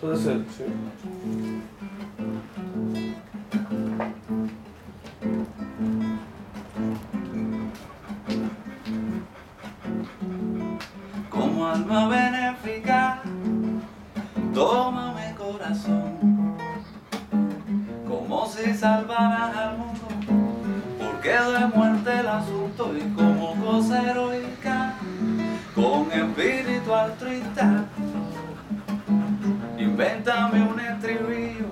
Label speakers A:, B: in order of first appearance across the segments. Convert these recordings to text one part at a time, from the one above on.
A: Puede ser, sí.
B: Como alma benéfica, tómame corazón, como si salvaras al mundo, porque de muerte el asunto y como cosa heroica, con espíritu invéntame un estribillo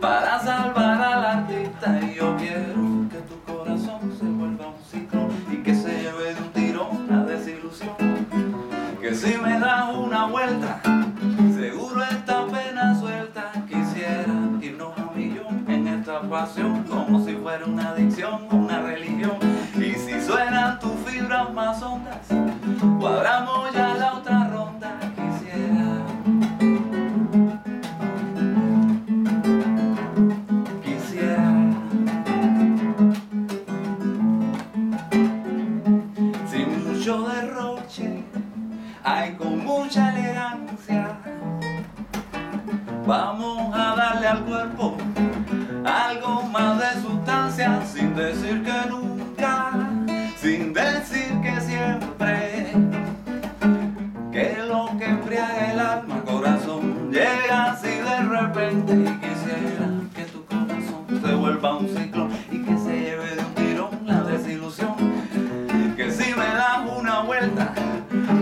B: para salvar al artista. Y yo quiero que tu corazón se vuelva un ciclo y que se lleve de un tirón la desilusión. Que si me das una vuelta seguro esta pena suelta. Quisiera irnos a millón en esta pasión como si fuera una adicción una religión. Y si suenan tus fibras más hondas derroche, hay con mucha elegancia. Vamos a darle al cuerpo algo más de sustancia, sin decir que nunca, sin decir que siempre. Que lo que embriaga el alma, corazón, llega así de repente y quisiera que tu corazón se vuelva un ciclo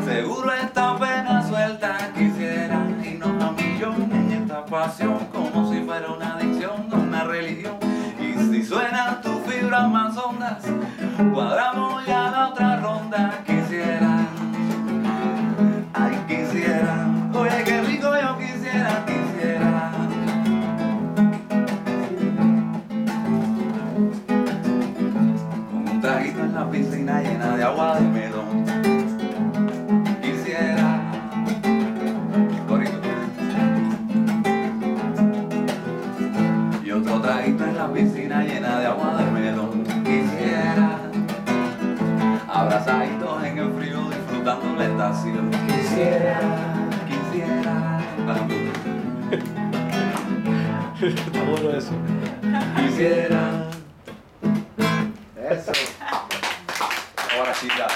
B: seguro esta pena suelta. Quisiera irnos a millón en esta pasión, como si fuera una adicción, una religión. Y si suenan tus fibras más hondas, cuadramos ya la otra ronda. Quisiera, ay, quisiera, oye, qué rico yo quisiera, quisiera. Con un traguito en la piscina llena de agua de melón. Piscina llena de agua de melón. Quisiera. Abrazaditos en el frío disfrutando la estación. Quisiera. Quisiera.
A: Está bueno eso.
B: Quisiera. Eso. Ahora sí ya.